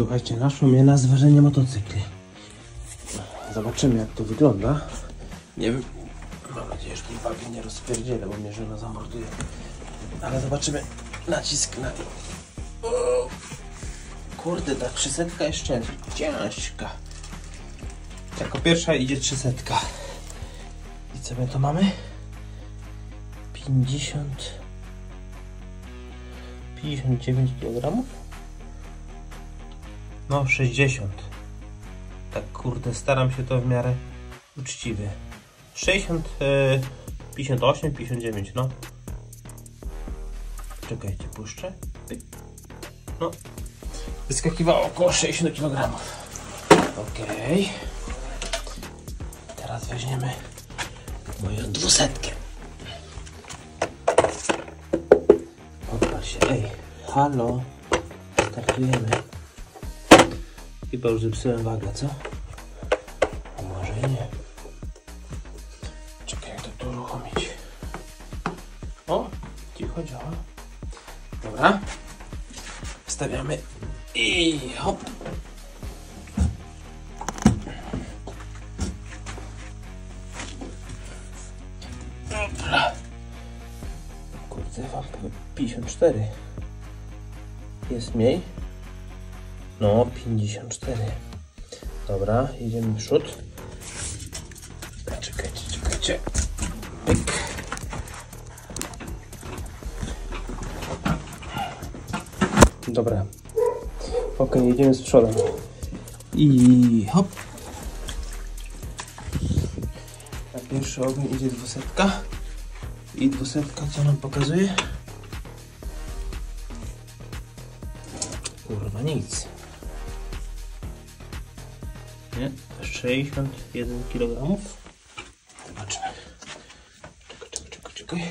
Słuchajcie, naszło mnie na zważenie motocykli. Zobaczymy jak to wygląda. Nie wiem. Mam nadzieję, że mi wagi nie rozpierdzielę, bo mnie żona zamorduje. Ale zobaczymy. Nacisk na... O! Kurde, ta trzysetka jeszcze ciężka. Jako pierwsza idzie trzysetka. I co my to mamy? 50... 59 kg? No, 60. Tak kurde, staram się to w miarę uczciwie. 60, e, 58, 59, no. Czekajcie, puszczę. No. Wyskakiwało około 60 kg. Okej. Teraz weźmiemy moją dwusetkę. Się. Ej, halo. Startujemy. Chyba już zepsułem wagę, co? A może i nie. Czekaj, jak to tu uruchomić. O, cicho działa. Dobra. Wstawiamy i hop. Dobra. Kurde, wam powiem, 54. Jest mniej? No, 54. Dobra, jedziemy w przód. Czekajcie, czekajcie. Pyk. Dobra. Ok, jedziemy z przodem. I hop. Na pierwszy ogień idzie dwusetka. I dwusetka co nam pokazuje? Kurwa nic. Nie? 61 kg. Zobaczmy. Czekaj, czekaj, czekaj, czekaj.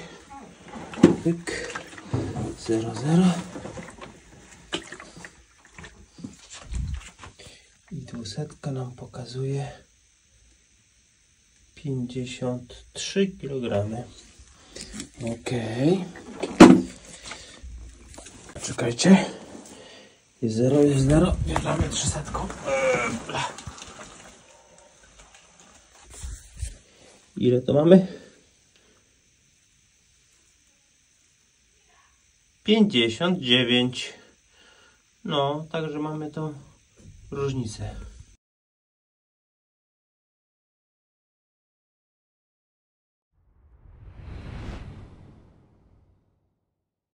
Pyk. 0, 0. I dwusetka nam pokazuje 53 kg. Okej. Czekajcie. Jest 0, jest 0. Bierzemy 300. Ile to mamy? 59. No, także mamy tą różnicę.